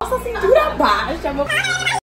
Nossa, cintura baixa, amor.